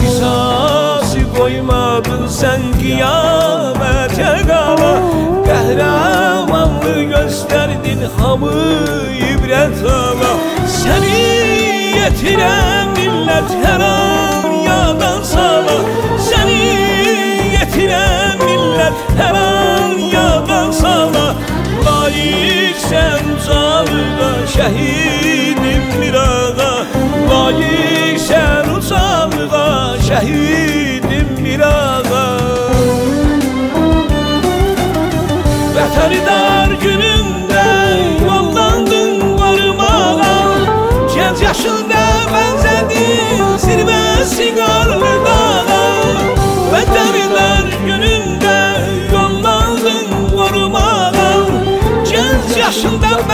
Qisası qoymadın sən qiyamətə hamı ibrət ala. Səni yetirən millət hər an yadan sala. Səni yetirən millət hər an yadan sala. Layiqsən ucalığa şəhidim bir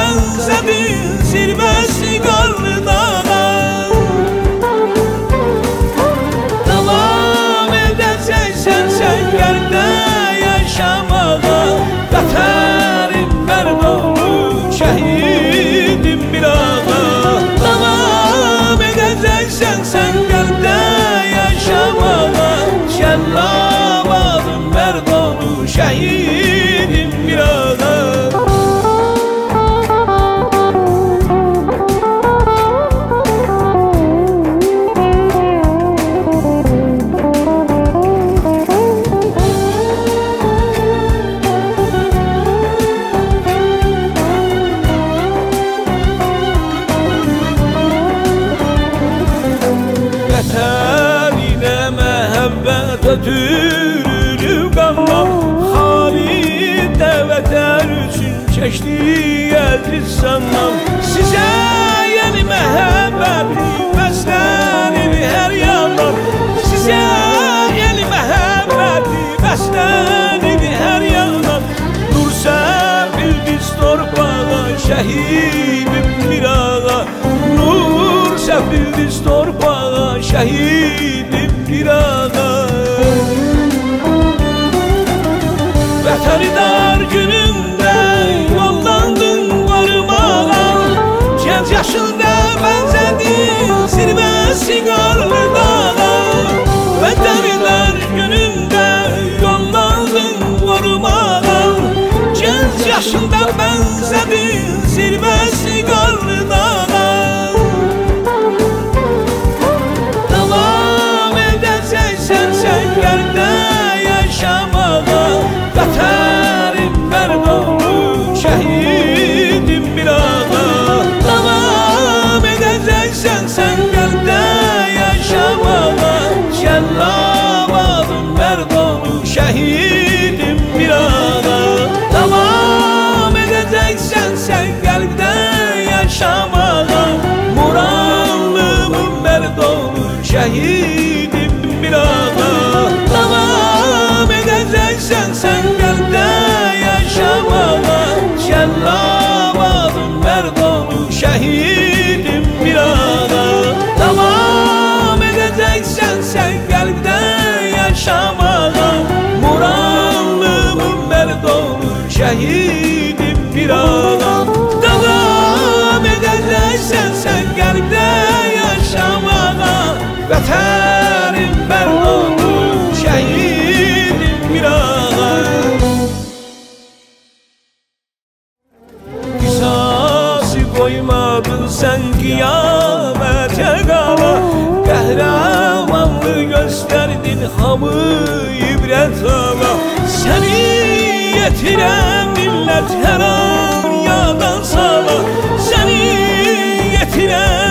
yaşında bənzədin zirvəsi qarlı keçdi əziz sanmam. Sizə yeni məhəbbəti bəslənir hər yandan. Sizə yeni məhəbbəti bəslənir hər yandan. Nur səpildiz torpağa şəhidim bir ağa Nur səpildiz torpağa şəhidim bir ağa Vətəni dar günündə yaşında bənzədin zirvəsi Vətənim olur şəhidim bir ağa Qisası qoymadın sən qiyamətə qala Qəhrəmanlı göstərdin hamı ibrət ala Səni yetirən millət hər an yadan sala. Səni yetirən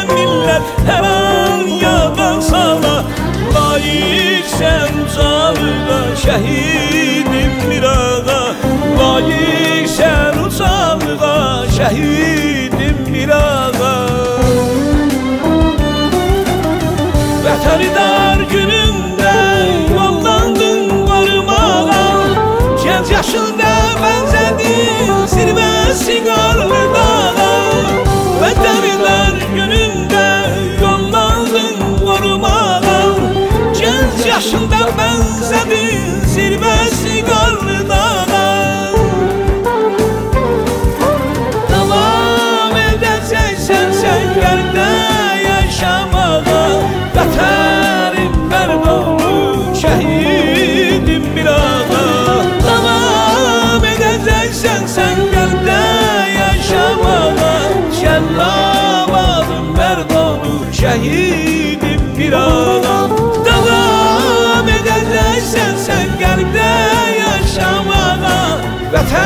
şəhidim bir ağa Vətəni dar günündə yollandın varmağa Gənc yaşında bənzədin zirvə siqarlı dağa Vətəni dar günündə yollandın varmağa Gənc yaşında bənzədin zirvə səndə yaşamağa Vətənim bərb olub şəhidim bir ağa Davam edəcəksən sən qəlbdə yaşamağa Şəllabadım bərb olub şəhidim bir ağa Davam edəcəksən sən qəlbdə yaşamağa Vətənim